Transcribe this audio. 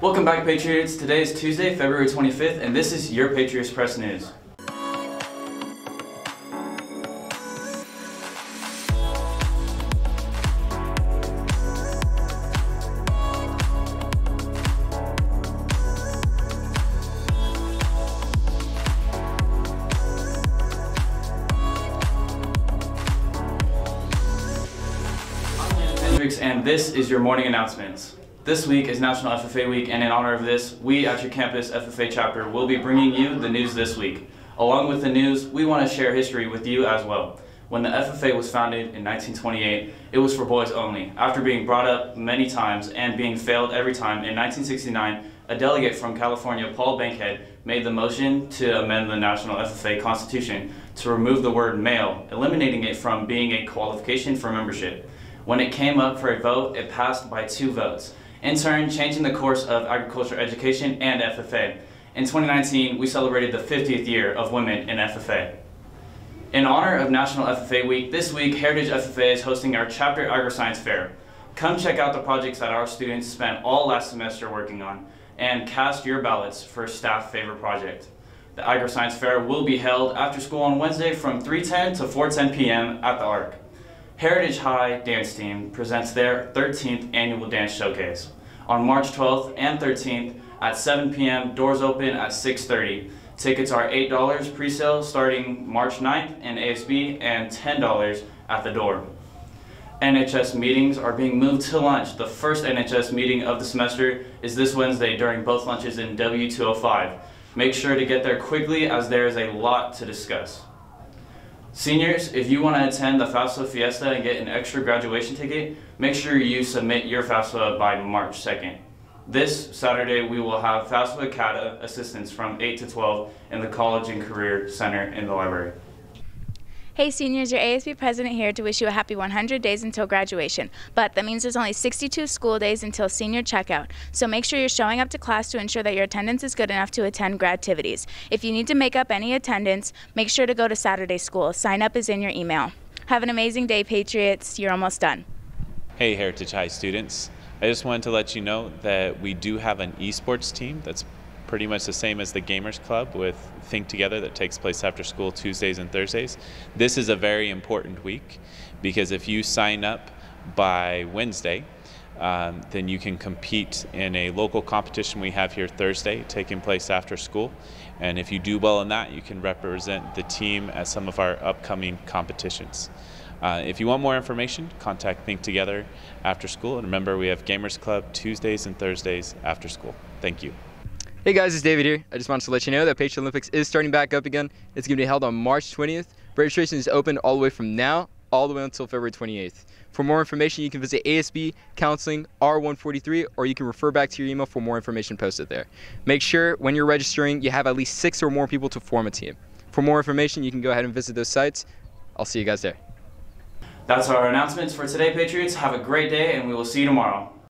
Welcome back, Patriots. Today is Tuesday, February 25th, and this is your Patriots Press News. And this is your morning announcements. This week is National FFA Week, and in honor of this, we at your campus FFA chapter will be bringing you the news this week. Along with the news, we want to share history with you as well. When the FFA was founded in 1928, it was for boys only. After being brought up many times and being failed every time, in 1969, a delegate from California, Paul Bankhead, made the motion to amend the National FFA Constitution to remove the word male, eliminating it from being a qualification for membership. When it came up for a vote, it passed by two votes, in turn changing the course of agriculture education and FFA. In 2019, we celebrated the 50th year of women in FFA. In honor of National FFA Week, this week Heritage FFA is hosting our Chapter AgriScience Fair. Come check out the projects that our students spent all last semester working on and cast your ballots for staff favorite project. The AgriScience Fair will be held after school on Wednesday from 3.10 to 4.10 p.m. at the ARC. Heritage High Dance Team presents their 13th annual dance showcase on March 12th and 13th at 7 p.m. Doors open at 6.30. Tickets are $8 pre-sale starting March 9th in ASB and $10 at the door. NHS meetings are being moved to lunch. The first NHS meeting of the semester is this Wednesday during both lunches in W205. Make sure to get there quickly as there is a lot to discuss. Seniors, if you want to attend the FAFSA Fiesta and get an extra graduation ticket, make sure you submit your FAFSA by March 2nd. This Saturday, we will have FAFSA CADAA assistance from 8 to 12 in the College and Career Center in the library. Hey seniors, your ASB president here to wish you a happy 100 days until graduation. But that means there's only 62 school days until senior checkout. So make sure you're showing up to class to ensure that your attendance is good enough to attend grad activities. If you need to make up any attendance, make sure to go to Saturday school. Sign up is in your email. Have an amazing day, Patriots. You're almost done. Hey, Heritage High students. I just wanted to let you know that we do have an esports team that's pretty much the same as the Gamers Club with Think Together that takes place after school Tuesdays and Thursdays. This is a very important week because if you sign up by Wednesday, um, then you can compete in a local competition we have here Thursday taking place after school. And if you do well in that, you can represent the team at some of our upcoming competitions. Uh, if you want more information, contact Think Together after school. And remember, we have Gamers Club Tuesdays and Thursdays after school. Thank you. Hey guys, it's David here. I just wanted to let you know that Patriot Olympics is starting back up again. It's going to be held on March 20th. Registration is open all the way from now all the way until February 28th. For more information, you can visit ASB Counseling R143 or you can refer back to your email for more information posted there. Make sure when you're registering, you have at least six or more people to form a team. For more information, you can go ahead and visit those sites. I'll see you guys there. That's our announcements for today, Patriots. Have a great day, and we will see you tomorrow.